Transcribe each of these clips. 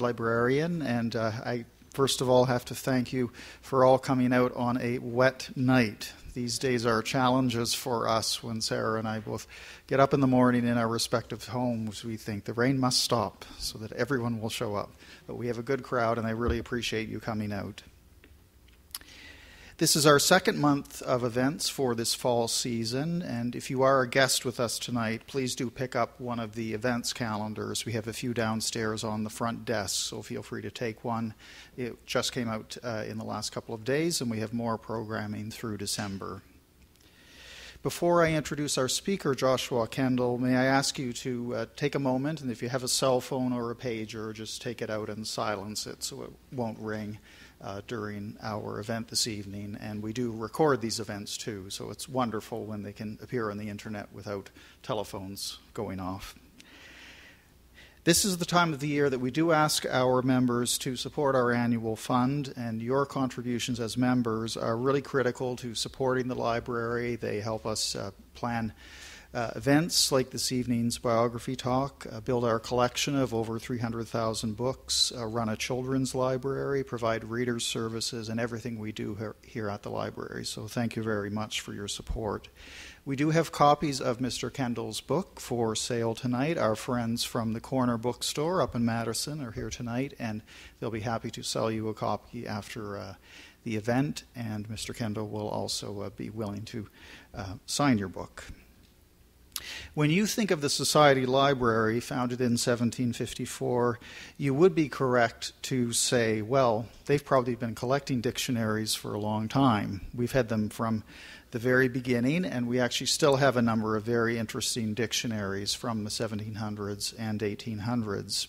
librarian, and uh, I first of all have to thank you for all coming out on a wet night. These days are challenges for us when Sarah and I both get up in the morning in our respective homes. We think the rain must stop so that everyone will show up. But we have a good crowd, and I really appreciate you coming out. This is our second month of events for this fall season, and if you are a guest with us tonight, please do pick up one of the events calendars. We have a few downstairs on the front desk, so feel free to take one. It just came out uh, in the last couple of days, and we have more programming through December. Before I introduce our speaker, Joshua Kendall, may I ask you to uh, take a moment, and if you have a cell phone or a pager, just take it out and silence it so it won't ring uh, during our event this evening. And we do record these events too, so it's wonderful when they can appear on the internet without telephones going off. This is the time of the year that we do ask our members to support our annual fund, and your contributions as members are really critical to supporting the library. They help us uh, plan uh, events like this evening's biography talk, uh, build our collection of over 300,000 books, uh, run a children's library, provide readers services, and everything we do here, here at the library. So thank you very much for your support. We do have copies of Mr. Kendall's book for sale tonight. Our friends from the Corner Bookstore up in Madison are here tonight, and they'll be happy to sell you a copy after uh, the event. And Mr. Kendall will also uh, be willing to uh, sign your book. When you think of the Society Library, founded in 1754, you would be correct to say, well, they've probably been collecting dictionaries for a long time. We've had them from the very beginning, and we actually still have a number of very interesting dictionaries from the 1700s and 1800s.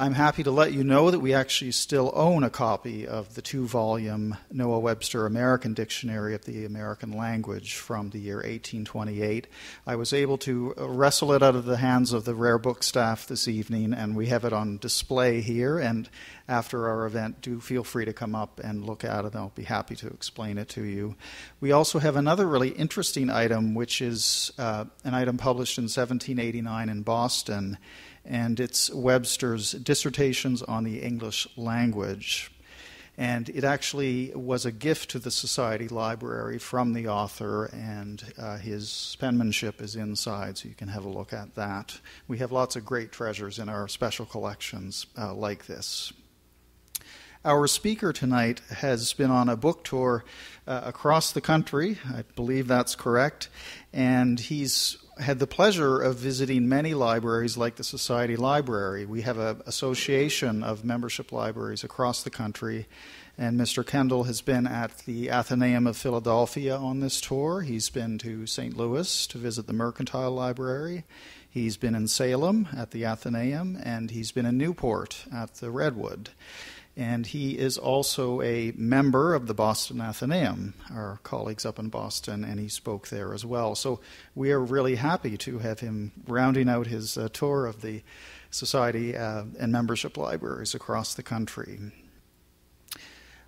I'm happy to let you know that we actually still own a copy of the two volume Noah Webster American Dictionary of the American Language from the year 1828. I was able to wrestle it out of the hands of the Rare Book staff this evening, and we have it on display here. And after our event, do feel free to come up and look at it. I'll be happy to explain it to you. We also have another really interesting item, which is uh, an item published in 1789 in Boston and it's Webster's Dissertations on the English Language. And it actually was a gift to the Society Library from the author, and uh, his penmanship is inside, so you can have a look at that. We have lots of great treasures in our special collections uh, like this. Our speaker tonight has been on a book tour uh, across the country. I believe that's correct. And he's had the pleasure of visiting many libraries like the Society Library. We have an association of membership libraries across the country, and Mr. Kendall has been at the Athenaeum of Philadelphia on this tour. He's been to St. Louis to visit the Mercantile Library. He's been in Salem at the Athenaeum, and he's been in Newport at the Redwood and he is also a member of the Boston Athenaeum, our colleagues up in Boston, and he spoke there as well. So we are really happy to have him rounding out his uh, tour of the society uh, and membership libraries across the country.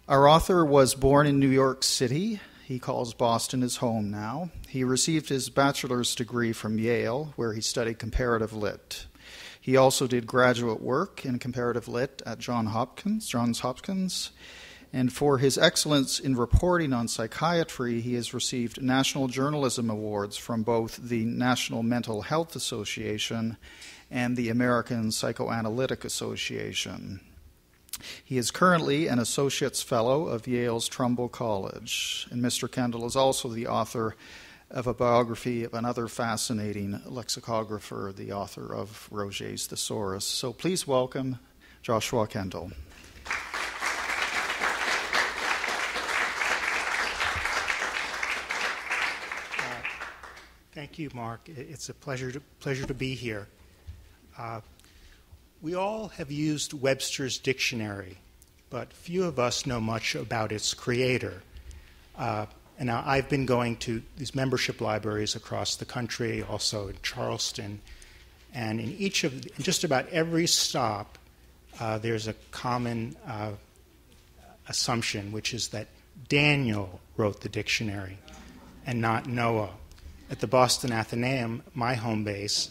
Our author was born in New York City. He calls Boston his home now. He received his bachelor's degree from Yale, where he studied comparative lit. He also did graduate work in comparative lit at John Hopkins, Johns Hopkins. And for his excellence in reporting on psychiatry, he has received National Journalism Awards from both the National Mental Health Association and the American Psychoanalytic Association. He is currently an Associate's Fellow of Yale's Trumbull College, and Mr. Kendall is also the author of a biography of another fascinating lexicographer, the author of Roget's Thesaurus. So please welcome Joshua Kendall. Thank you, Mark. It's a pleasure to, pleasure to be here. Uh, we all have used Webster's dictionary, but few of us know much about its creator. Uh, and now I've been going to these membership libraries across the country, also in Charleston, and in each of, in just about every stop, uh, there's a common uh, assumption, which is that Daniel wrote the dictionary and not Noah. At the Boston Athenaeum, my home base,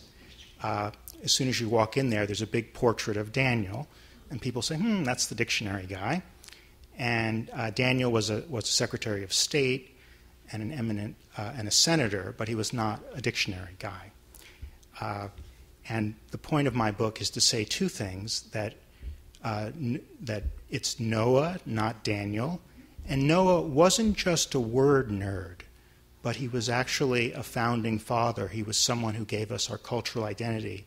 uh, as soon as you walk in there, there's a big portrait of Daniel, and people say, hmm, that's the dictionary guy. And uh, Daniel was a, was a Secretary of State and an eminent uh, and a senator, but he was not a dictionary guy. Uh, and the point of my book is to say two things that, uh, that it's Noah, not Daniel. And Noah wasn't just a word nerd, but he was actually a founding father. He was someone who gave us our cultural identity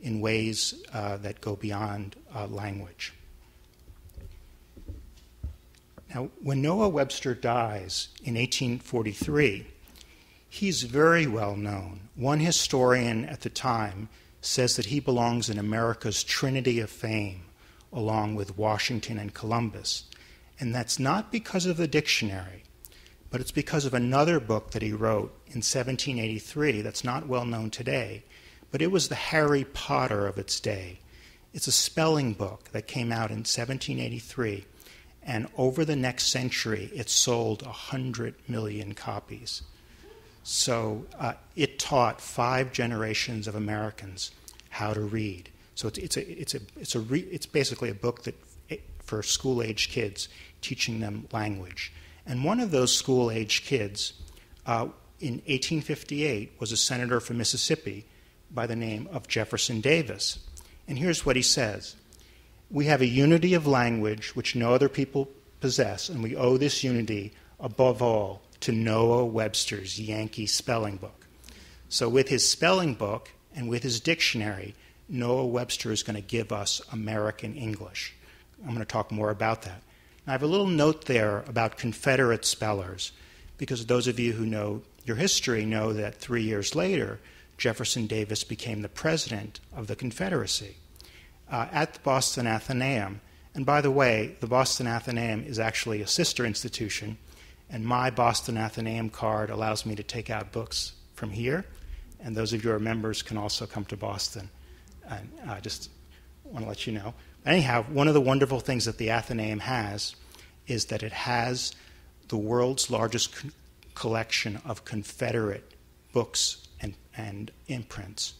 in ways uh, that go beyond uh, language. Now, when Noah Webster dies in 1843, he's very well known. One historian at the time says that he belongs in America's trinity of fame, along with Washington and Columbus. And that's not because of the dictionary, but it's because of another book that he wrote in 1783 that's not well known today, but it was the Harry Potter of its day. It's a spelling book that came out in 1783, and over the next century, it sold 100 million copies. So uh, it taught five generations of Americans how to read. So it's, it's, a, it's, a, it's, a re, it's basically a book that, for school age kids, teaching them language. And one of those school age kids uh, in 1858 was a senator from Mississippi by the name of Jefferson Davis. And here's what he says We have a unity of language which no other people possess, and we owe this unity above all to Noah Webster's Yankee spelling book. So, with his spelling book and with his dictionary, Noah Webster is going to give us American English. I'm going to talk more about that. I have a little note there about Confederate spellers, because those of you who know your history know that three years later, Jefferson Davis became the president of the Confederacy uh, at the Boston Athenaeum. And by the way, the Boston Athenaeum is actually a sister institution, and my Boston Athenaeum card allows me to take out books from here. And those of you who are members can also come to Boston. And I just want to let you know. Anyhow, one of the wonderful things that the Athenaeum has is that it has the world's largest co- collection of Confederate books and, and imprints.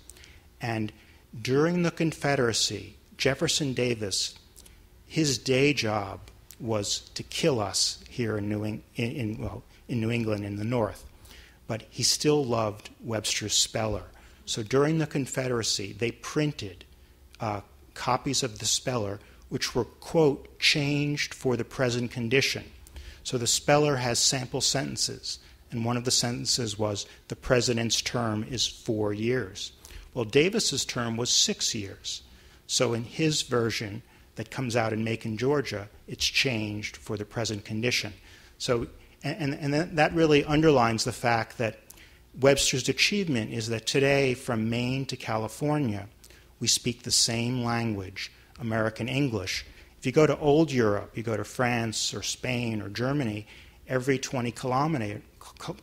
And during the Confederacy, Jefferson Davis, his day job was to kill us here in New, in, in, well, in New England in the North. But he still loved Webster's speller. So during the Confederacy, they printed uh, copies of the speller which were, quote, changed for the present condition. So the speller has sample sentences and one of the sentences was the president's term is four years. Well, Davis's term was six years. So in his version that comes out in Macon, Georgia, it's changed for the present condition. So, and, and that really underlines the fact that Webster's achievement is that today, from Maine to California, we speak the same language, American English. If you go to old Europe, you go to France or Spain or Germany, every 20 kilometer,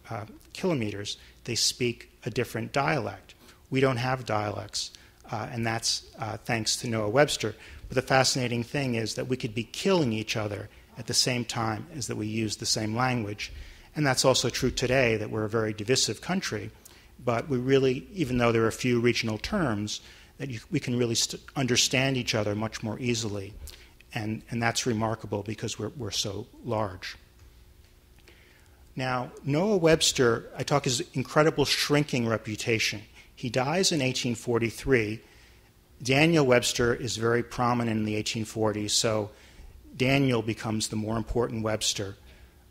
uh, kilometers, they speak a different dialect. We don't have dialects, uh, and that's uh, thanks to Noah Webster. But the fascinating thing is that we could be killing each other at the same time as that we use the same language. And that's also true today, that we're a very divisive country. But we really, even though there are a few regional terms, that you, we can really st- understand each other much more easily. And, and that's remarkable because we're, we're so large. Now, Noah Webster, I talk his incredible shrinking reputation. He dies in 1843. Daniel Webster is very prominent in the 1840s, so Daniel becomes the more important Webster.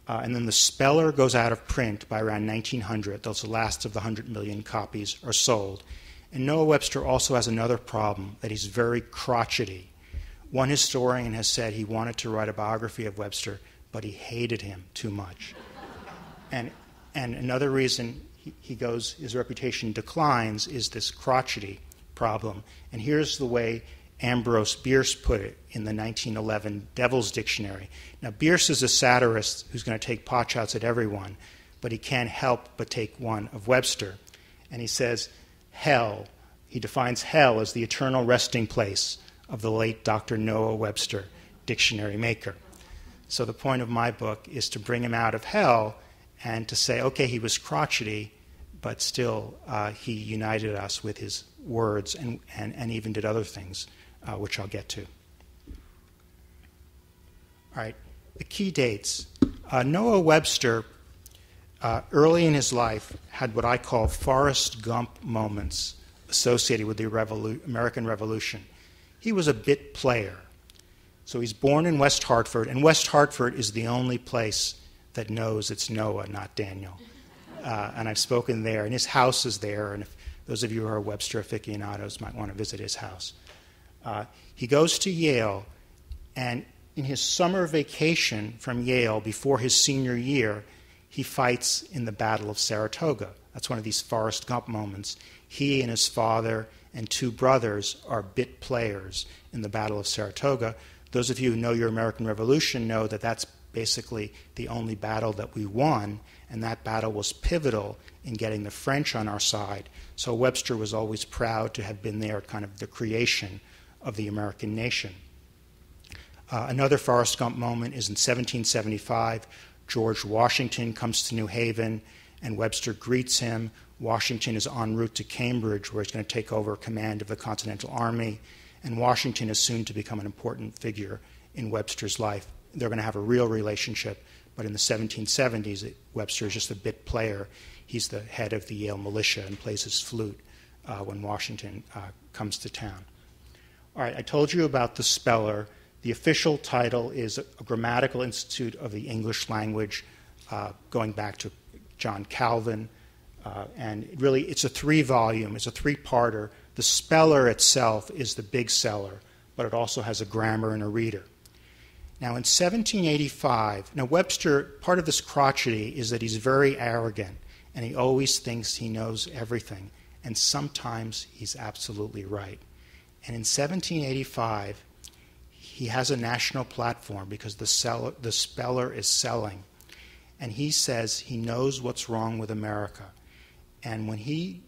Uh, and then the Speller goes out of print by around 1900. Those the last of the 100 million copies are sold. And Noah Webster also has another problem that he's very crotchety. One historian has said he wanted to write a biography of Webster, but he hated him too much. And, and another reason he, goes, his reputation declines is this crotchety problem. And here's the way Ambrose Bierce put it in the 1911 Devil's Dictionary. Now, Bierce is a satirist who's going to take potshots at everyone, but he can't help but take one of Webster. And he says, Hell. He defines hell as the eternal resting place of the late Dr. Noah Webster, dictionary maker. So the point of my book is to bring him out of hell and to say, okay, he was crotchety, but still uh, he united us with his words and, and, and even did other things, uh, which I'll get to. All right, the key dates. Uh, Noah Webster, uh, early in his life, had what I call Forrest Gump moments associated with the Revolu- American Revolution. He was a bit player. So he's born in West Hartford, and West Hartford is the only place that knows it's Noah, not Daniel. Uh, and I've spoken there, and his house is there, and if those of you who are Webster aficionados might want to visit his house. Uh, he goes to Yale, and in his summer vacation from Yale before his senior year, he fights in the Battle of Saratoga. That's one of these Forrest Gump moments. He and his father and two brothers are bit players in the Battle of Saratoga. Those of you who know your American Revolution know that that's basically the only battle that we won, and that battle was pivotal in getting the French on our side. So Webster was always proud to have been there kind of the creation of the American nation. Uh, another Forrest Gump moment is in 1775. George Washington comes to New Haven, and Webster greets him. Washington is en route to Cambridge, where he's going to take over command of the Continental Army, and Washington is soon to become an important figure in Webster's life. They're going to have a real relationship, but in the 1770s, Webster is just a bit player. He's the head of the Yale militia and plays his flute uh, when Washington uh, comes to town. All right, I told you about the speller. The official title is a Grammatical Institute of the English Language, uh, going back to John Calvin. Uh, and really, it's a three volume, it's a three parter. The speller itself is the big seller, but it also has a grammar and a reader. Now, in 1785, now Webster, part of this crotchety is that he's very arrogant and he always thinks he knows everything, and sometimes he's absolutely right. And in 1785, he has a national platform because the, seller, the speller is selling. And he says he knows what's wrong with America. And when he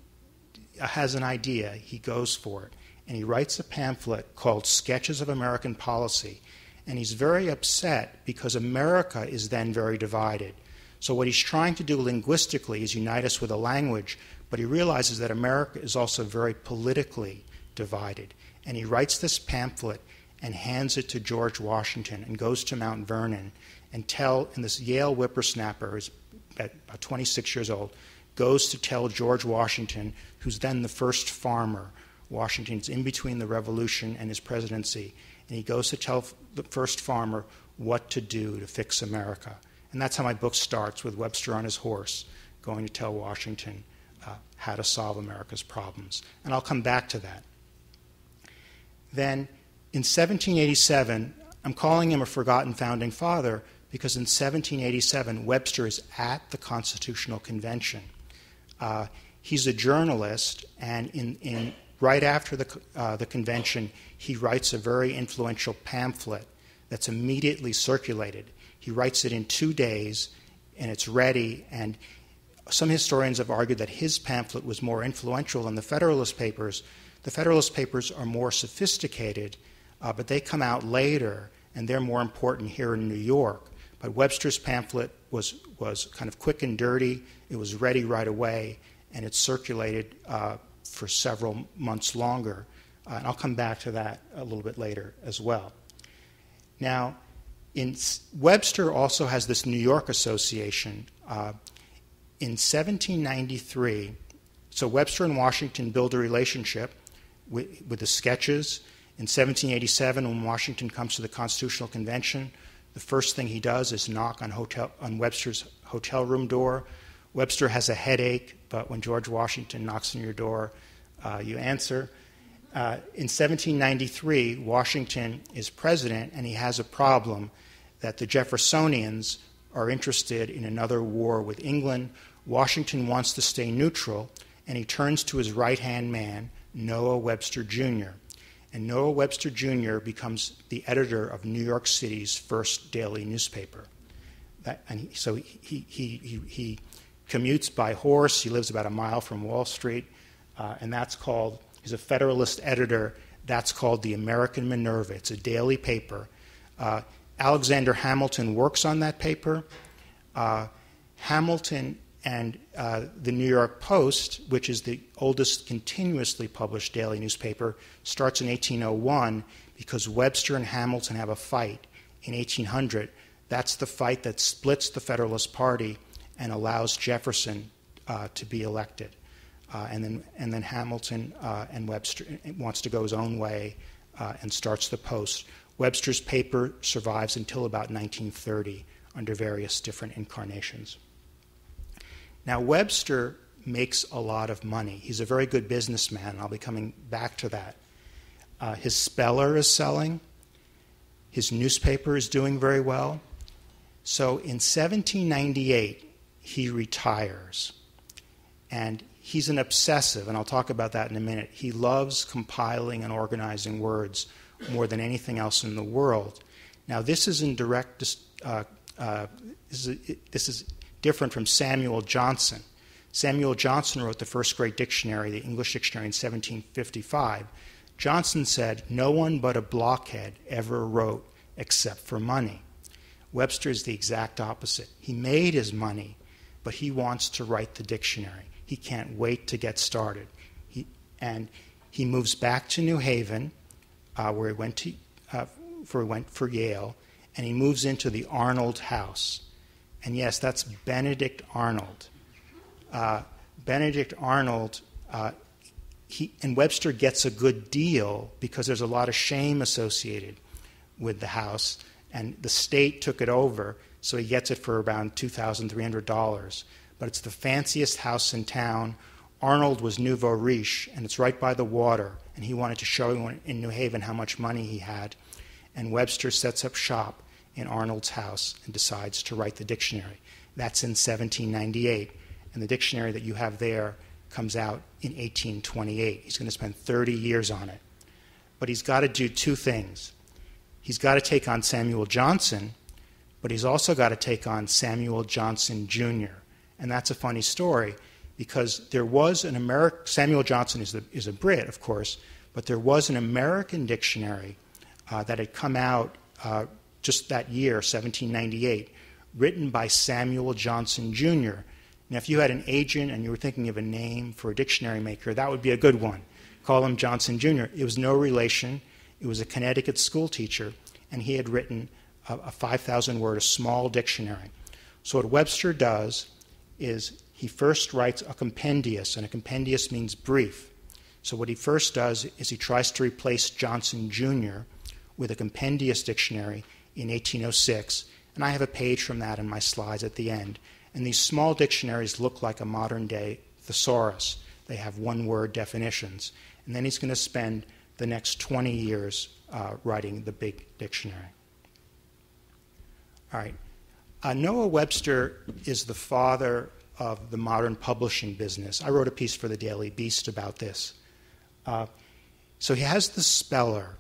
has an idea, he goes for it. And he writes a pamphlet called Sketches of American Policy. And he's very upset because America is then very divided. So, what he's trying to do linguistically is unite us with a language, but he realizes that America is also very politically divided. And he writes this pamphlet and hands it to George Washington and goes to Mount Vernon and tell, and this Yale whippersnapper, who's about 26 years old, goes to tell George Washington, who's then the first farmer. Washington's in between the revolution and his presidency. And he goes to tell the first farmer what to do to fix America. And that's how my book starts with Webster on his horse going to tell Washington uh, how to solve America's problems. And I'll come back to that. Then in 1787, I'm calling him a forgotten founding father because in 1787, Webster is at the Constitutional Convention. Uh, he's a journalist, and in, in right after the, uh, the convention, he writes a very influential pamphlet that's immediately circulated. He writes it in two days, and it's ready. And some historians have argued that his pamphlet was more influential than the Federalist Papers. The Federalist Papers are more sophisticated, uh, but they come out later, and they're more important here in New York. But Webster's pamphlet was, was kind of quick and dirty. It was ready right away, and it circulated uh, for several months longer. Uh, and I'll come back to that a little bit later as well. Now, in, Webster also has this New York Association. Uh, in 1793, so Webster and Washington build a relationship with, with the sketches. In 1787, when Washington comes to the Constitutional Convention, the first thing he does is knock on, hotel, on Webster's hotel room door. Webster has a headache, but when George Washington knocks on your door, uh, you answer. Uh, in 1793, Washington is president, and he has a problem that the Jeffersonians are interested in another war with England. Washington wants to stay neutral, and he turns to his right hand man, Noah Webster Jr and Noah Webster Jr. becomes the editor of New York City's first daily newspaper. That, and he, so he, he, he, he, commutes by horse. He lives about a mile from Wall Street, uh, and that's called, he's a Federalist editor. That's called the American Minerva. It's a daily paper. Uh, Alexander Hamilton works on that paper. Uh, Hamilton and uh, the New York Post, which is the oldest continuously published daily newspaper, starts in 1801 because Webster and Hamilton have a fight in 1800, that's the fight that splits the Federalist Party and allows Jefferson uh, to be elected. Uh, and, then, and then Hamilton uh, and Webster wants to go his own way uh, and starts the Post. Webster's paper survives until about 1930 under various different incarnations. Now, Webster makes a lot of money. He's a very good businessman. I'll be coming back to that. Uh, his speller is selling. His newspaper is doing very well. So in 1798, he retires. And he's an obsessive, and I'll talk about that in a minute. He loves compiling and organizing words more than anything else in the world. Now, this is in direct, uh, uh, this, is, this is different from Samuel Johnson. Samuel Johnson wrote the first great dictionary, the English dictionary, in 1755. Johnson said, No one but a blockhead ever wrote except for money. Webster is the exact opposite. He made his money, but he wants to write the dictionary. He can't wait to get started. He, and he moves back to New Haven, uh, where he went to uh, for went for Yale, and he moves into the Arnold House. And yes, that's Benedict Arnold. Uh, Benedict Arnold, uh, he, and Webster gets a good deal because there's a lot of shame associated with the house, and the state took it over, so he gets it for around $2,300. But it's the fanciest house in town. Arnold was nouveau riche, and it's right by the water, and he wanted to show everyone in New Haven how much money he had. And Webster sets up shop in Arnold's house and decides to write the dictionary. That's in 1798, and the dictionary that you have there comes out in 1828. He's going to spend 30 years on it. But he's got to do two things he's got to take on Samuel Johnson, but he's also got to take on Samuel Johnson Jr. And that's a funny story because there was an American, Samuel Johnson is, the, is a Brit, of course, but there was an American dictionary uh, that had come out uh, just that year, 1798, written by Samuel Johnson Jr. Now, if you had an agent and you were thinking of a name for a dictionary maker, that would be a good one. Call him Johnson Jr. It was no relation. It was a Connecticut school teacher, and he had written a, a 5,000 word, a small dictionary. So, what Webster does is he first writes a compendious, and a compendious means brief. So, what he first does is he tries to replace Johnson Jr. with a compendious dictionary in 1806, and I have a page from that in my slides at the end. And these small dictionaries look like a modern day thesaurus. They have one word definitions. And then he's going to spend the next 20 years uh, writing the big dictionary. All right. Uh, Noah Webster is the father of the modern publishing business. I wrote a piece for the Daily Beast about this. Uh, so he has the speller,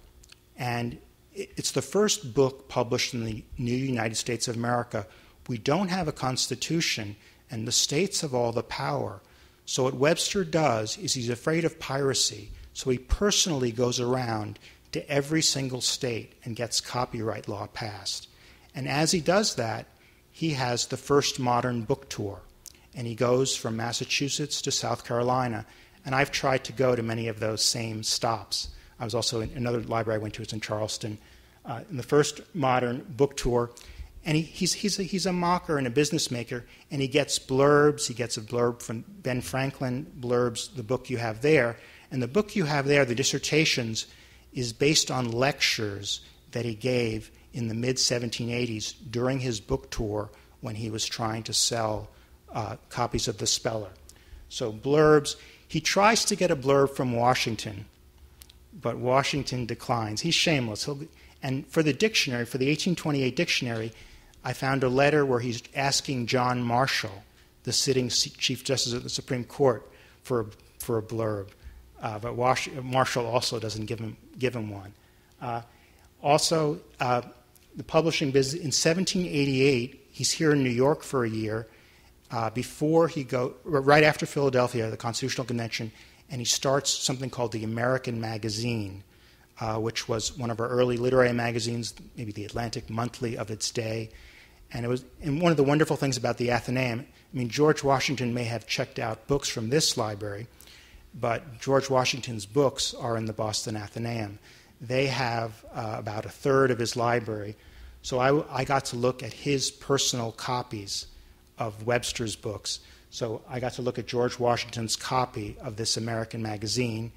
and it's the first book published in the new United States of America. We don't have a constitution, and the states have all the power. So, what Webster does is he's afraid of piracy, so he personally goes around to every single state and gets copyright law passed. And as he does that, he has the first modern book tour. And he goes from Massachusetts to South Carolina. And I've tried to go to many of those same stops. I was also in another library I went to, it's in Charleston, uh, in the first modern book tour. And he, he's, he's, a, he's a mocker and a business maker, and he gets blurbs. He gets a blurb from Ben Franklin, blurbs, the book you have there. And the book you have there, the dissertations, is based on lectures that he gave in the mid 1780s during his book tour when he was trying to sell uh, copies of The Speller. So, blurbs. He tries to get a blurb from Washington, but Washington declines. He's shameless. He'll, and for the dictionary, for the 1828 dictionary, I found a letter where he's asking John Marshall, the sitting Chief Justice of the Supreme Court, for a, for a blurb. Uh, but Wash- Marshall also doesn't give him, give him one. Uh, also, uh, the publishing business, in 1788, he's here in New York for a year. Uh, before he go, right after Philadelphia, the Constitutional Convention, and he starts something called the American Magazine, uh, which was one of our early literary magazines, maybe the Atlantic Monthly of its day. And it was, and one of the wonderful things about the Athenaeum, I mean, George Washington may have checked out books from this library, but George Washington's books are in the Boston Athenaeum. They have uh, about a third of his library. So I, I got to look at his personal copies of Webster's books. So I got to look at George Washington's copy of this American magazine.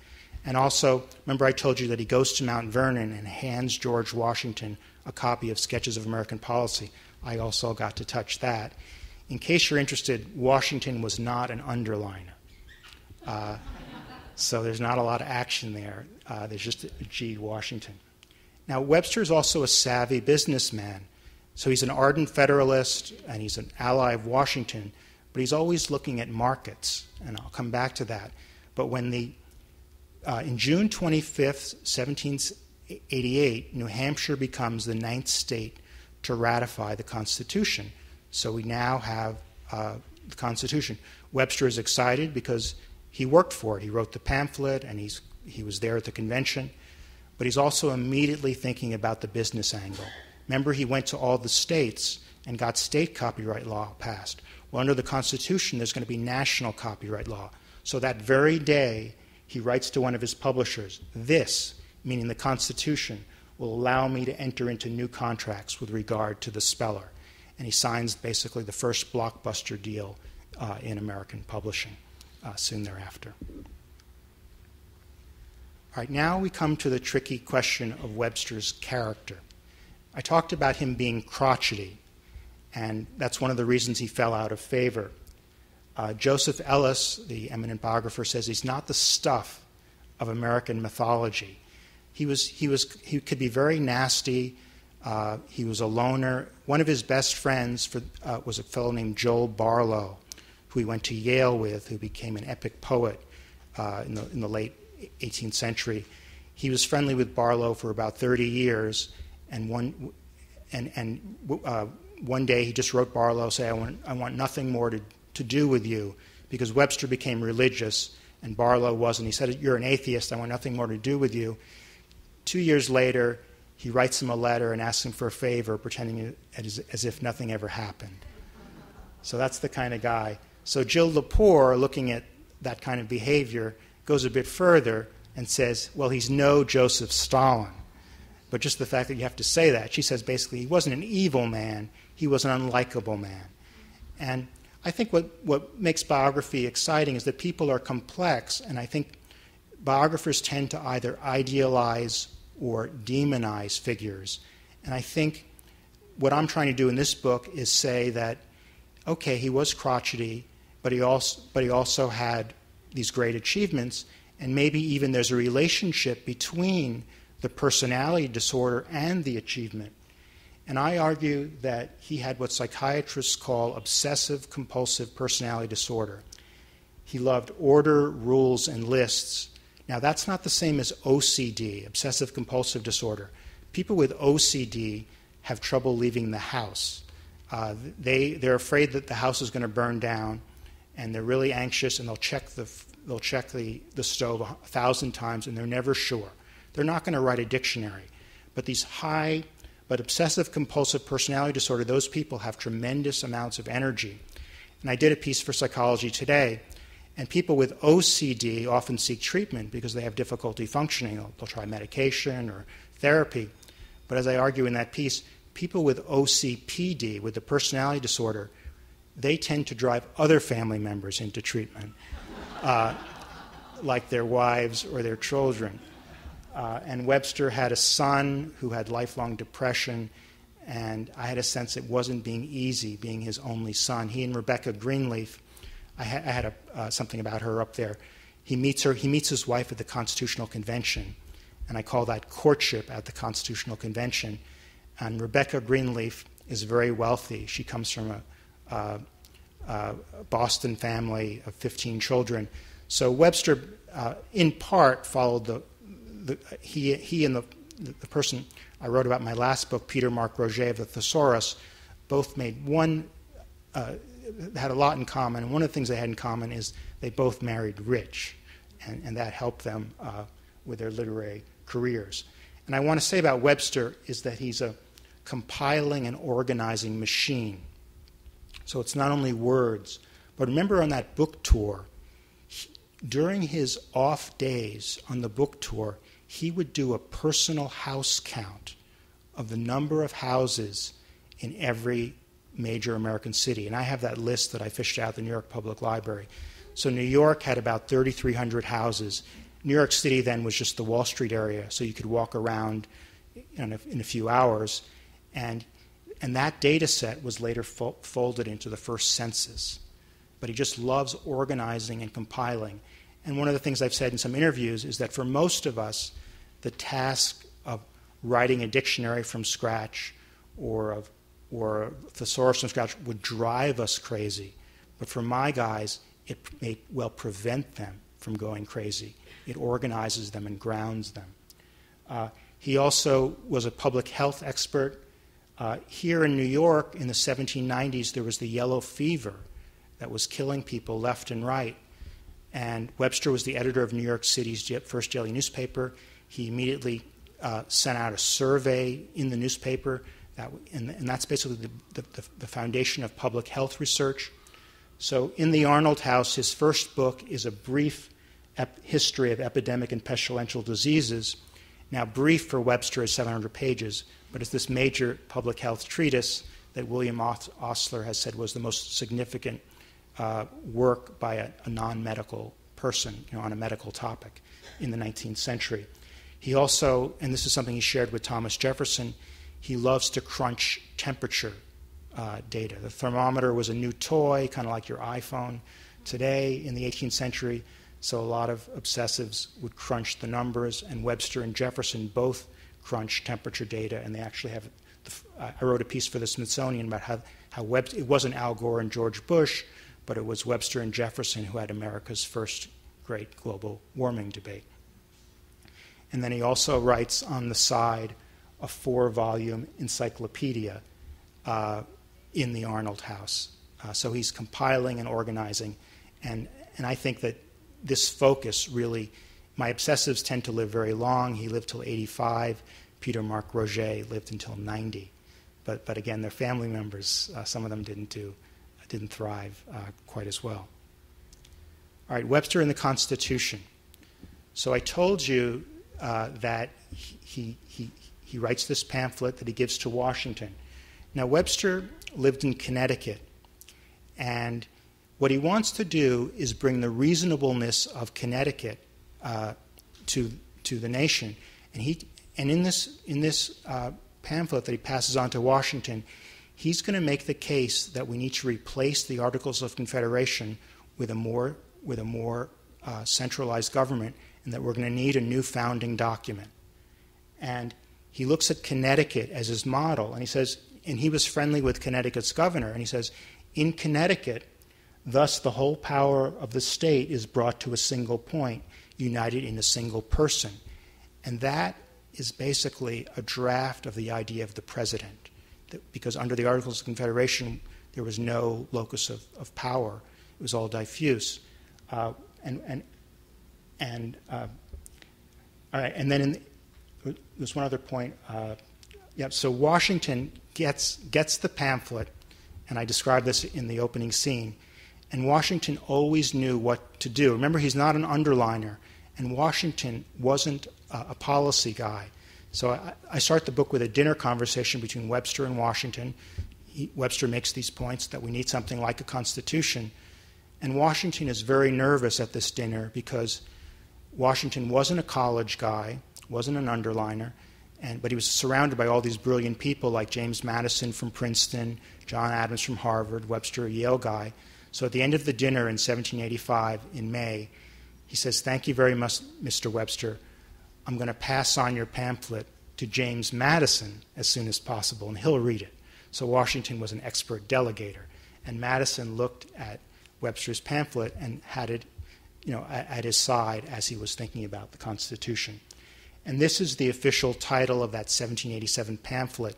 And also, remember I told you that he goes to Mount Vernon and hands George Washington a copy of Sketches of American Policy. I also got to touch that. In case you're interested, Washington was not an underliner. Uh, so there's not a lot of action there. Uh, there's just G. Washington. Now, Webster is also a savvy businessman. So he's an ardent Federalist and he's an ally of Washington, but he's always looking at markets, and I'll come back to that. But when the uh, in June 25th, 1788, New Hampshire becomes the ninth state to ratify the Constitution. So we now have uh, the Constitution. Webster is excited because he worked for it. He wrote the pamphlet and he's, he was there at the convention. But he's also immediately thinking about the business angle. Remember, he went to all the states and got state copyright law passed. Well, under the Constitution, there's going to be national copyright law. So that very day, he writes to one of his publishers This, meaning the Constitution, will allow me to enter into new contracts with regard to the speller. And he signs basically the first blockbuster deal uh, in American publishing uh, soon thereafter. Right, now we come to the tricky question of Webster's character. I talked about him being crotchety, and that's one of the reasons he fell out of favor. Uh, Joseph Ellis, the eminent biographer, says he's not the stuff of American mythology. He, was, he, was, he could be very nasty. Uh, he was a loner. One of his best friends for, uh, was a fellow named Joel Barlow, who he went to Yale with, who became an epic poet uh, in, the, in the late 18th century. He was friendly with Barlow for about 30 years, and one, and, and uh, one day he just wrote Barlow, say, I want, I want nothing more to, to do with you, because Webster became religious and Barlow wasn't. He said, You're an atheist, I want nothing more to do with you. Two years later, he writes him a letter and asks him for a favor, pretending as, as if nothing ever happened. So that's the kind of guy. So Jill Lepore, looking at that kind of behavior, goes a bit further and says, well, he's no Joseph Stalin. But just the fact that you have to say that, she says basically he wasn't an evil man, he was an unlikable man. And I think what, what makes biography exciting is that people are complex, and I think biographers tend to either idealize or demonize figures. And I think what I'm trying to do in this book is say that, okay, he was crotchety, but he also, but he also had these great achievements, and maybe even there's a relationship between the personality disorder and the achievement. And I argue that he had what psychiatrists call obsessive compulsive personality disorder. He loved order, rules, and lists. Now, that's not the same as OCD, obsessive compulsive disorder. People with OCD have trouble leaving the house. Uh, they, they're afraid that the house is going to burn down, and they're really anxious and they'll check the, they'll check the, the stove a thousand times and they're never sure. They're not going to write a dictionary. But these high, but obsessive compulsive personality disorder, those people have tremendous amounts of energy. And I did a piece for Psychology Today, and people with OCD often seek treatment because they have difficulty functioning. They'll, they'll try medication or therapy. But as I argue in that piece, people with OCPD, with the personality disorder, they tend to drive other family members into treatment, uh, like their wives or their children. Uh, and Webster had a son who had lifelong depression, and I had a sense it wasn't being easy being his only son. He and Rebecca Greenleaf, I, ha- I had a, uh, something about her up there. He meets her. He meets his wife at the Constitutional Convention, and I call that courtship at the Constitutional Convention. And Rebecca Greenleaf is very wealthy. She comes from a Boston family of 15 children. So Webster, uh, in part, followed the, the he, he and the, the person I wrote about in my last book, Peter Mark Roget of the Thesaurus, both made one, uh, had a lot in common. One of the things they had in common is they both married rich, and, and that helped them uh, with their literary careers. And I want to say about Webster is that he's a compiling and organizing machine. So it's not only words. But remember on that book tour, he, during his off days on the book tour, he would do a personal house count of the number of houses in every major American city. And I have that list that I fished out at the New York Public Library. So New York had about 3,300 houses. New York City then was just the Wall Street area, so you could walk around in a, in a few hours. And, and that data set was later fo- folded into the first census. But he just loves organizing and compiling. And one of the things I've said in some interviews is that for most of us, the task of writing a dictionary from scratch or of or thesaurus from scratch would drive us crazy. But for my guys, it may well prevent them from going crazy. It organizes them and grounds them. Uh, he also was a public health expert. Uh, here in New York in the 1790s, there was the yellow fever that was killing people left and right. And Webster was the editor of New York City's first daily newspaper. He immediately uh, sent out a survey in the newspaper that, and, and that's basically the, the, the, foundation of public health research. So, in the Arnold House, his first book is a brief history of epidemic and pestilential diseases. Now, brief for Webster is 700 pages, but it's this major public health treatise that William Osler has said was the most significant uh, work by a, a non medical person you know, on a medical topic in the 19th century. He also, and this is something he shared with Thomas Jefferson, he loves to crunch temperature uh, data. The thermometer was a new toy, kind of like your iPhone today in the 18th century. So a lot of obsessives would crunch the numbers, and Webster and Jefferson both crunch temperature data, and they actually have. I wrote a piece for the Smithsonian about how, how Web, it wasn't Al Gore and George Bush, but it was Webster and Jefferson who had America's first great global warming debate. And then he also writes on the side a four volume encyclopedia uh, in the Arnold House. Uh, so he's compiling and organizing. And, and I think that this focus really, my obsessives tend to live very long. He lived till 85. Peter Mark Roget lived until 90. But, but again, their family members, uh, some of them didn't do, didn't thrive uh, quite as well. All right, Webster and the Constitution. So I told you uh, that he, he, he writes this pamphlet that he gives to Washington. Now, Webster lived in Connecticut, and what he wants to do is bring the reasonableness of Connecticut uh, to, to the nation. And, he, and in this, in this uh, pamphlet that he passes on to Washington, he's going to make the case that we need to replace the Articles of Confederation with a more, with a more uh, centralized government, and that we're going to need a new founding document. And he looks at Connecticut as his model, and he says, and he was friendly with Connecticut's governor, and he says, in Connecticut, thus the whole power of the state is brought to a single point, united in a single person. And that is basically a draft of the idea of the president, because under the Articles of Confederation, there was no locus of, of power, it was all diffuse. Uh, and, and, and, uh, all right, and then in, there's one other point. Uh, yeah, so Washington gets, gets the pamphlet, and I describe this in the opening scene. And Washington always knew what to do. Remember, he's not an underliner, and Washington wasn't a, a policy guy. So I, I, start the book with a dinner conversation between Webster and Washington. He, Webster makes these points that we need something like a constitution. And Washington is very nervous at this dinner because Washington wasn't a college guy wasn't an underliner, and, but he was surrounded by all these brilliant people like James Madison from Princeton, John Adams from Harvard, Webster, a Yale guy. So at the end of the dinner in 1785, in May, he says, Thank you very much, Mr. Webster. I'm going to pass on your pamphlet to James Madison as soon as possible, and he'll read it. So Washington was an expert delegator, and Madison looked at Webster's pamphlet and had it you know, at, at his side as he was thinking about the Constitution. And this is the official title of that 1787 pamphlet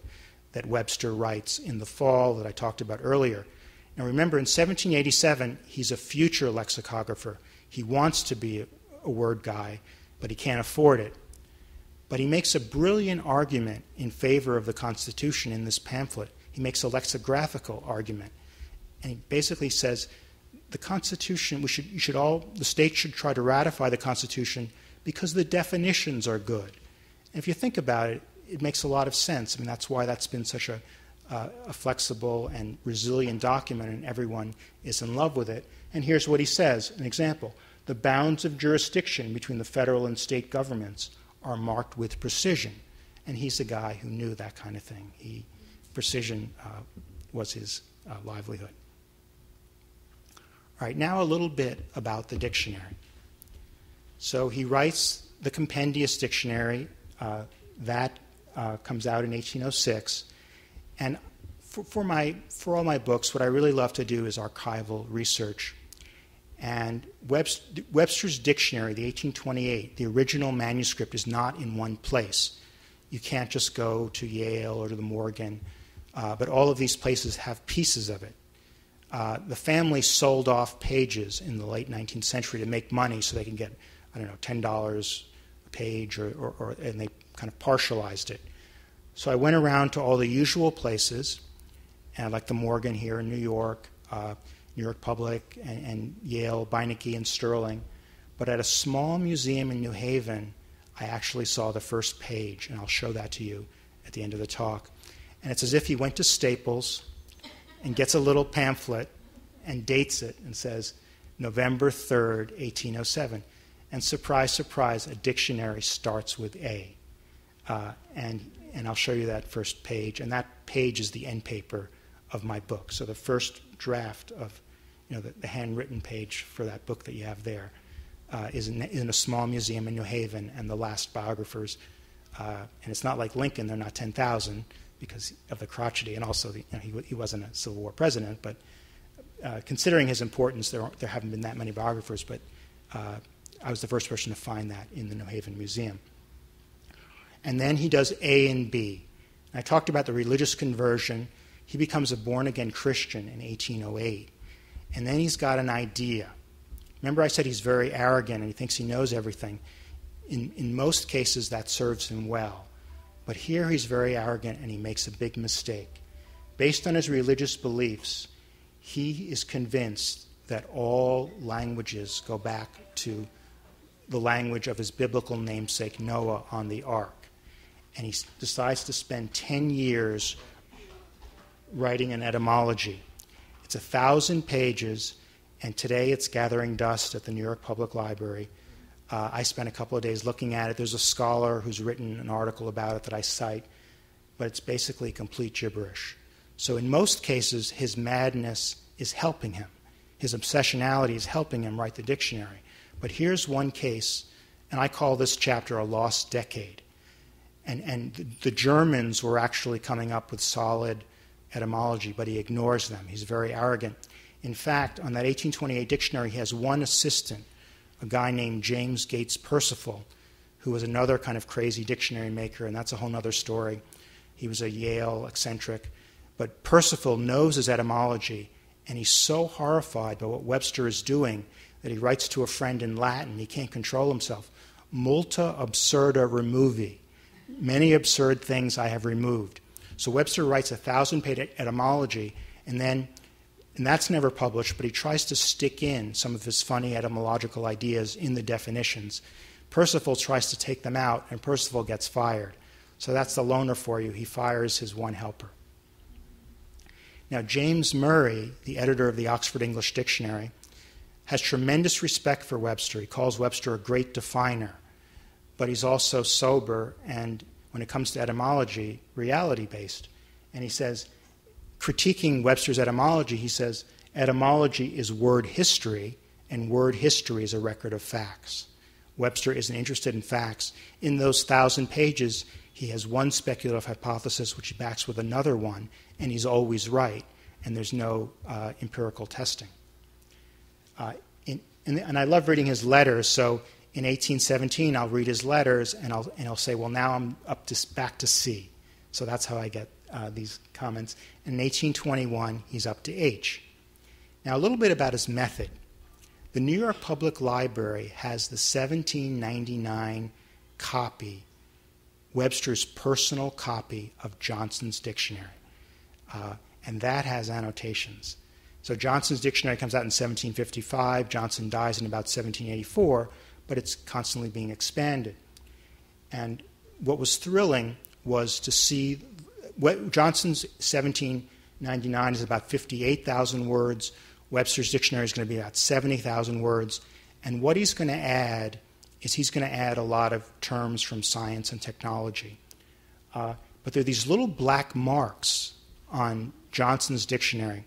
that Webster writes in the fall that I talked about earlier. Now remember, in 1787, he's a future lexicographer. He wants to be a word guy, but he can't afford it. But he makes a brilliant argument in favor of the Constitution in this pamphlet. He makes a lexicographical argument. And he basically says the Constitution, we should, you should all, the state should try to ratify the Constitution because the definitions are good. And if you think about it, it makes a lot of sense. I mean, that's why that's been such a, uh, a flexible and resilient document, and everyone is in love with it. And here's what he says an example the bounds of jurisdiction between the federal and state governments are marked with precision. And he's a guy who knew that kind of thing. He, precision uh, was his uh, livelihood. All right, now a little bit about the dictionary. So he writes the Compendious Dictionary. Uh, that uh, comes out in 1806. And for, for, my, for all my books, what I really love to do is archival research. And Webster, Webster's Dictionary, the 1828, the original manuscript is not in one place. You can't just go to Yale or to the Morgan, uh, but all of these places have pieces of it. Uh, the family sold off pages in the late 19th century to make money so they can get, I don't know, $10 a page, or, or, or, and they kind of partialized it. So I went around to all the usual places, and like the Morgan here in New York, uh, New York Public, and, and Yale, Beinecke, and Sterling. But at a small museum in New Haven, I actually saw the first page, and I'll show that to you at the end of the talk. And it's as if he went to Staples and gets a little pamphlet and dates it and says, November 3rd, 1807. And surprise, surprise, a dictionary starts with A. Uh, and, and I'll show you that first page. And that page is the end paper of my book. So the first draft of you know, the, the handwritten page for that book that you have there uh, is in, in, a small museum in New Haven, and the last biographers. Uh, and it's not like Lincoln; they're not 10,000 because of the crotchety, and also the, you know, he, he wasn't a Civil War president. But uh, considering his importance, there there haven't been that many biographers. But uh, I was the first person to find that in the New Haven Museum. And then he does A and B. I talked about the religious conversion he becomes a born again Christian in 1808. And then he's got an idea. Remember, I said he's very arrogant and he thinks he knows everything. In, in most cases, that serves him well. But here he's very arrogant and he makes a big mistake. Based on his religious beliefs, he is convinced that all languages go back to the language of his biblical namesake Noah on the ark. And he decides to spend 10 years writing an etymology. It's a thousand pages, and today it's gathering dust at the New York Public Library. Uh, I spent a couple of days looking at it. There's a scholar who's written an article about it that I cite, but it's basically complete gibberish. So, in most cases, his madness is helping him. His obsessionality is helping him write the dictionary. But here's one case, and I call this chapter a lost decade. And, and the Germans were actually coming up with solid etymology, but he ignores them. He's very arrogant. In fact, on that 1828 dictionary, he has one assistant, a guy named James Gates Percival, who was another kind of crazy dictionary maker, and that's a whole other story. He was a Yale eccentric. But Percival knows his etymology, and he's so horrified by what Webster is doing that he writes to a friend in Latin. He can't control himself. Multa absurda removi. Many absurd things I have removed. So Webster writes a thousand page etymology, and then, and that's never published, but he tries to stick in some of his funny etymological ideas in the definitions. Percival tries to take them out, and Percival gets fired. So that's the loner for you. He fires his one helper. Now, James Murray, the editor of the Oxford English Dictionary, has tremendous respect for Webster. He calls Webster a great definer, but he's also sober and when it comes to etymology, reality based. And he says, critiquing Webster's etymology, he says, etymology is word history, and word history is a record of facts. Webster isn't interested in facts. In those thousand pages, he has one speculative hypothesis which he backs with another one, and he's always right, and there's no uh, empirical testing. Uh, in, and I love reading his letters, so in 1817, I'll read his letters and I'll, and I'll say, well, now I'm up to, back to C. So that's how I get uh, these comments. And in 1821, he's up to H. Now, a little bit about his method. The New York Public Library has the 1799 copy, Webster's personal copy of Johnson's dictionary. Uh, and that has annotations. So Johnson's dictionary comes out in 1755. Johnson dies in about 1784 but it's constantly being expanded. And what was thrilling was to see what Johnson's 1799 is about 58,000 words. Webster's dictionary is going to be about 70,000 words. And what he's going to add is he's going to add a lot of terms from science and technology. Uh, but there are these little black marks on Johnson's dictionary.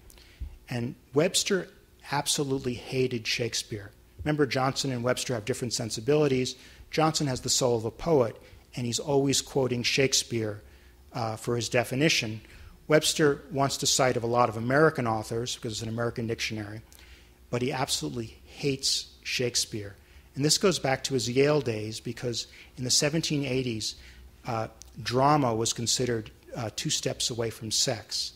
And Webster absolutely hated Shakespeare. Remember, Johnson and Webster have different sensibilities. Johnson has the soul of a poet, and he's always quoting Shakespeare uh, for his definition. Webster wants to cite of a lot of American authors because it's an American dictionary, but he absolutely hates Shakespeare. And this goes back to his Yale days because in the 1780s, uh, drama was considered uh, two steps away from sex.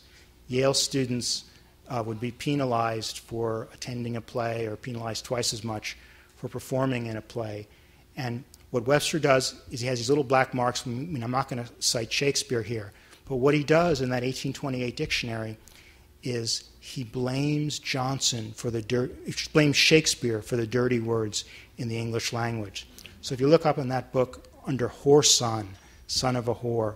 Yale students uh, would be penalized for attending a play or penalized twice as much for performing in a play. And what Webster does is he has these little black marks. I mean, I'm not going to cite Shakespeare here, but what he does in that 1828 dictionary is he blames Johnson for the dirt, blames Shakespeare for the dirty words in the English language. So if you look up in that book under whoreson, son of a whore,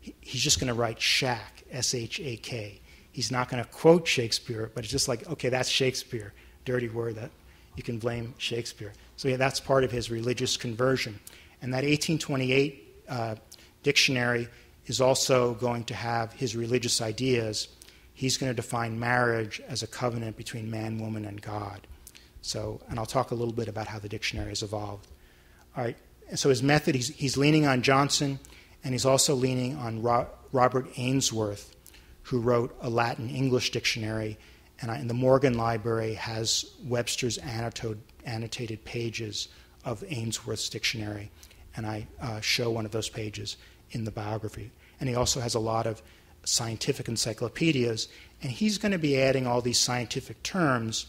he's just going to write shack, S H A K. He's not going to quote Shakespeare, but it's just like, okay, that's Shakespeare, dirty word that you can blame Shakespeare. So yeah, that's part of his religious conversion. And that 1828 uh, dictionary is also going to have his religious ideas. He's going to define marriage as a covenant between man, woman, and God. So, and I'll talk a little bit about how the dictionary has evolved. All right. So his method, he's, he's leaning on Johnson, and he's also leaning on Ro- Robert Ainsworth, who wrote a Latin English dictionary and, I, and the Morgan Library has Webster's annotated pages of Ainsworth's dictionary, and I uh, show one of those pages in the biography. And he also has a lot of scientific encyclopedias, and he's going to be adding all these scientific terms,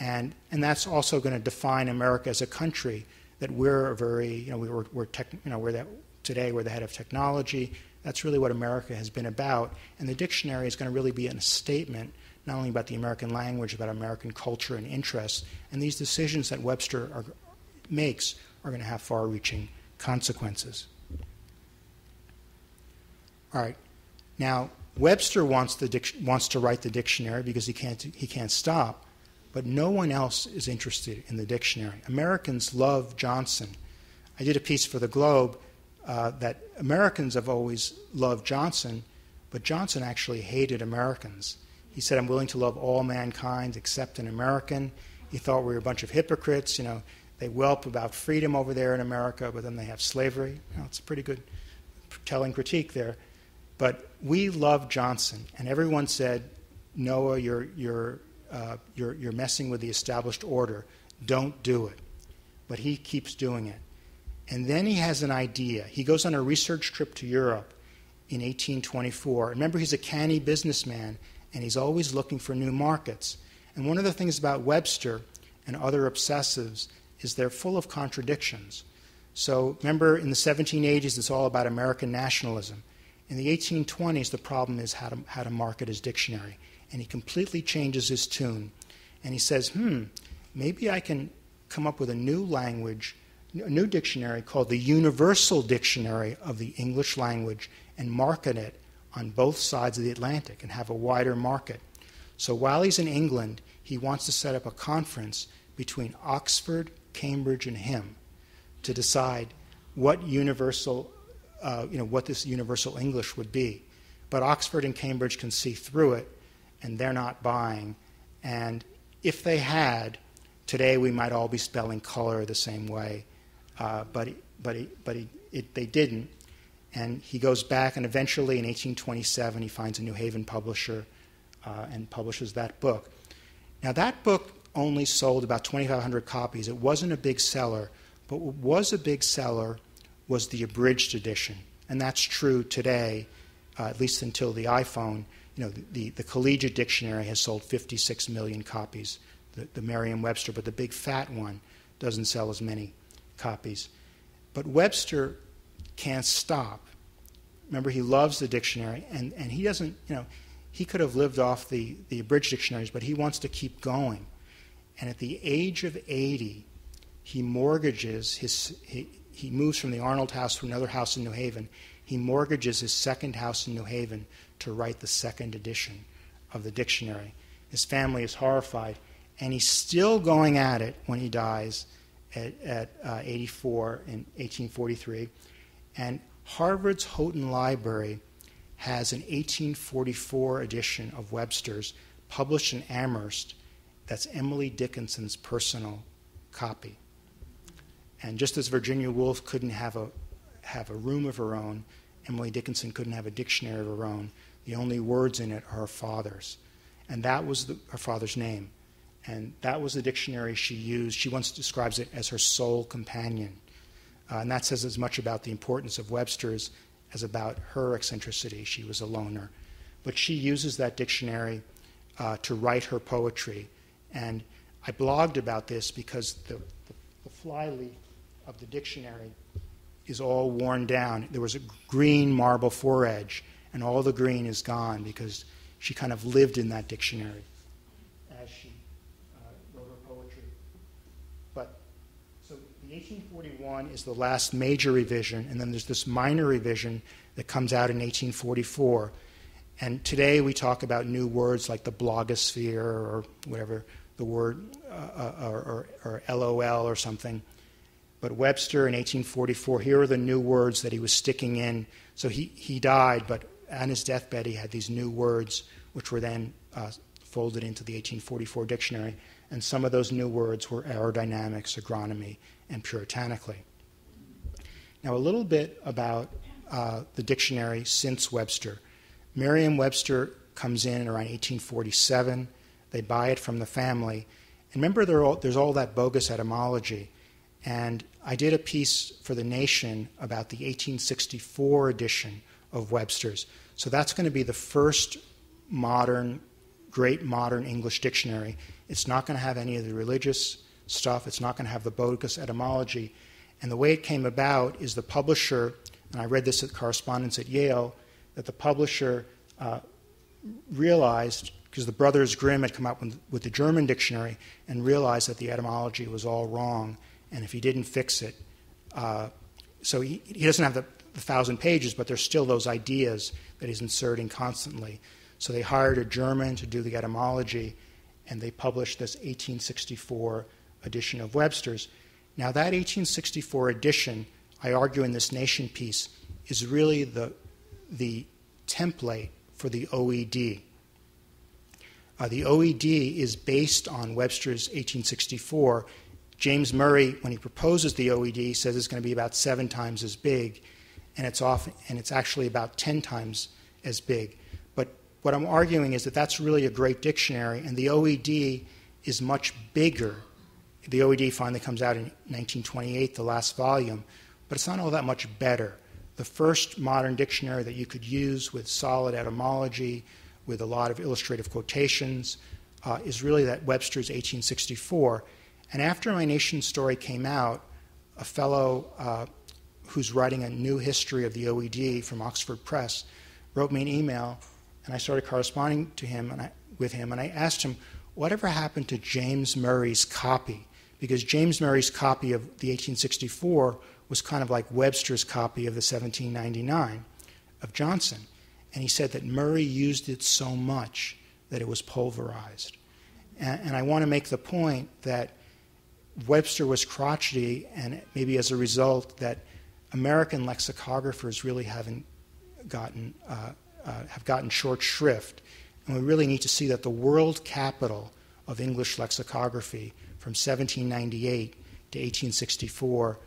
and, and that's also going to define America as a country that we're a very, you know, we're, we're, tech, you know, we're that, today we're the head of technology. That's really what America has been about, and the dictionary is going to really be a statement not only about the American language, about American culture and interests. And these decisions that Webster are, makes are going to have far reaching consequences. All right. Now, Webster wants, wants to write the dictionary because he can't, he can't stop, but no one else is interested in the dictionary. Americans love Johnson. I did a piece for the Globe uh, that Americans have always loved Johnson, but Johnson actually hated Americans. He said, I'm willing to love all mankind except an American. He thought we were a bunch of hypocrites. You know, they whelp about freedom over there in America, but then they have slavery. You know, it's a pretty good telling critique there. But we love Johnson, and everyone said, Noah, you're, you're, uh, you're, you're messing with the established order. Don't do it. But he keeps doing it. And then he has an idea. He goes on a research trip to Europe in 1824. Remember, he's a canny businessman, and he's always looking for new markets. And one of the things about Webster and other obsessives is they're full of contradictions. So remember, in the 1780s, it's all about American nationalism. In the 1820s, the problem is how to, how to market his dictionary. And he completely changes his tune. And he says, hmm, maybe I can come up with a new language, a new dictionary called the Universal Dictionary of the English Language and market it on both sides of the Atlantic and have a wider market. So while he's in England, he wants to set up a conference between Oxford, Cambridge, and him to decide what universal, uh, you know, what this universal English would be. But Oxford and Cambridge can see through it, and they're not buying. And if they had, today we might all be spelling color the same way. Uh, but but, he, it, they didn't. And he goes back, and eventually in 1827, he finds a New Haven publisher uh, and publishes that book. Now, that book only sold about 2,500 copies. It wasn't a big seller, but what was a big seller was the abridged edition. And that's true today, uh, at least until the iPhone. You know, the, the, the, collegiate dictionary has sold 56 million copies, the, the Merriam Webster, but the big fat one doesn't sell as many copies. But Webster can't stop. Remember, he loves the dictionary, and, and he doesn't, you know, he could have lived off the, the abridged dictionaries, but he wants to keep going. And at the age of 80, he mortgages his, he, he moves from the Arnold house to another house in New Haven. he mortgages his second house in New Haven to write the second edition of the dictionary. His family is horrified, and he's still going at it when he dies at, at uh, 84 in 1843. And Harvard's Houghton Library has an 1844 edition of Webster's published in Amherst that's Emily Dickinson's personal copy. And just as Virginia Woolf couldn't have a, have a room of her own, Emily Dickinson couldn't have a dictionary of her own. The only words in it are her father's. And that was the, her father's name. And that was the dictionary she used. She once describes it as her sole companion. Uh, and that says as much about the importance of Webster's as about her eccentricity. She was a loner. But she uses that dictionary uh, to write her poetry. And I blogged about this because the, the, the of the dictionary is all worn down. There was a green marble foredge, and all the green is gone because she kind of lived in that dictionary as she uh, wrote her poetry. But so the 1841 is the last major revision, and then there's this minor revision that comes out in 1844. And today we talk about new words like the blogosphere or whatever the word, uh, uh or, or, or LOL or something. But Webster in 1844, here are the new words that he was sticking in. So he, he died, but on his deathbed, he had these new words, which were then uh, folded into the 1844 dictionary. And some of those new words were aerodynamics, agronomy, and puritanically. Now, a little bit about uh, the dictionary since Webster. Merriam Webster comes in around 1847. They buy it from the family. And remember, all, there's all that bogus etymology. And I did a piece for The Nation about the 1864 edition of Webster's. So that's going to be the first modern, great modern English dictionary. It's not going to have any of the religious stuff, it's not going to have the bogus etymology. And the way it came about is the publisher, and I read this at correspondence at Yale, that the publisher uh, realized, because the Brothers Grimm had come up with, with the German dictionary, and realized that the etymology was all wrong and if he didn't fix it, uh, so he, he doesn't have the, the thousand pages, but there's still those ideas that he's inserting constantly. So they hired a German to do the etymology, and they published this 1864 edition of Webster's. Now, that 1864 edition, I argue in this Nation piece, is really the, the template for the OED. Uh, the OED is based on Webster's 1864 James Murray, when he proposes the OED, says it's going to be about seven times as big, and it's off, and it's actually about ten times as big. But what I'm arguing is that that's really a great dictionary, and the OED is much bigger. The OED finally comes out in 1928, the last volume, but it's not all that much better. The first modern dictionary that you could use with solid etymology, with a lot of illustrative quotations, uh, is really that Webster's 1864 and after My Nation story came out, a fellow uh, who's writing a new history of the OED from Oxford Press wrote me an email, and I started corresponding to him and I, with him, and I asked him, whatever happened to James Murray's copy? Because James Murray's copy of the 1864 was kind of like Webster's copy of the 1799 of Johnson. And he said that Murray used it so much that it was pulverized. And, and I want to make the point that Webster was crotchety, and maybe as a result, that American lexicographers really haven't gotten uh, uh, have gotten short shrift, and we really need to see that the world capital of English lexicography from 1798 to 1864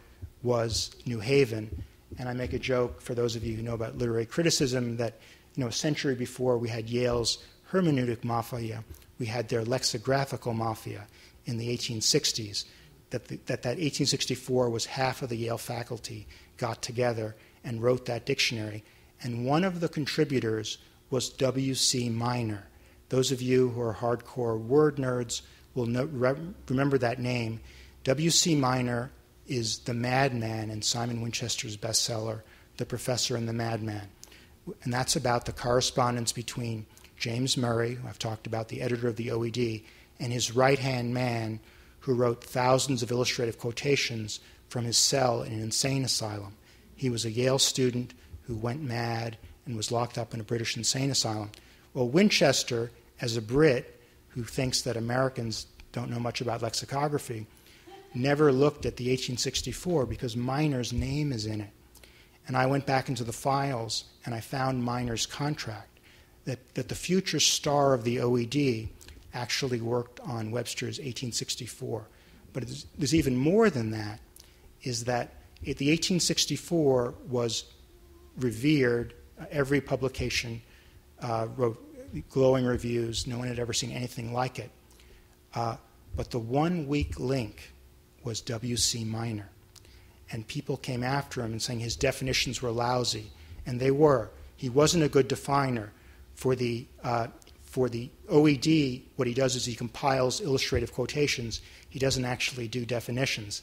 was New Haven. And I make a joke for those of you who know about literary criticism that you know a century before we had Yale's hermeneutic mafia, we had their lexicographical mafia in the 1860s that, the, that that 1864 was half of the Yale faculty got together and wrote that dictionary. And one of the contributors was W.C. Minor. Those of you who are hardcore word nerds will re- remember that name. W.C. Minor is the madman in Simon Winchester's bestseller, The Professor and the Madman. And that's about the correspondence between James Murray, who I've talked about, the editor of the OED, and his right hand man, who wrote thousands of illustrative quotations from his cell in an insane asylum. He was a Yale student who went mad and was locked up in a British insane asylum. Well, Winchester, as a Brit who thinks that Americans don't know much about lexicography, never looked at the 1864 because Minor's name is in it. And I went back into the files and I found Minor's contract that, that the future star of the OED actually worked on Webster's 1864. But there's even more than that, is that the 1864 was revered. Uh, every publication uh, wrote glowing reviews. No one had ever seen anything like it. Uh, but the one weak link was W.C. Minor. And people came after him and saying his definitions were lousy. And they were. He wasn't a good definer. For the, uh, for the OED, what he does is he compiles illustrative quotations. He doesn't actually do definitions.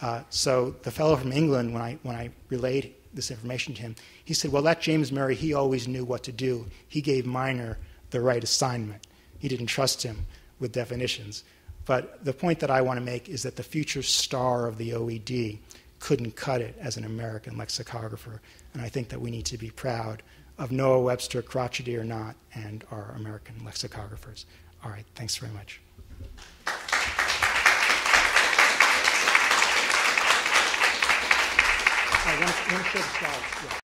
Uh, so the fellow from England, when I, when I relayed this information to him, he said, Well, that James Murray, he always knew what to do. He gave Minor the right assignment. He didn't trust him with definitions. But the point that I want to make is that the future star of the OED couldn't cut it as an American lexicographer. And I think that we need to be proud of Noah Webster, crotchety or not, and our American lexicographers. All right, thanks very much. To, show the slides. Yeah.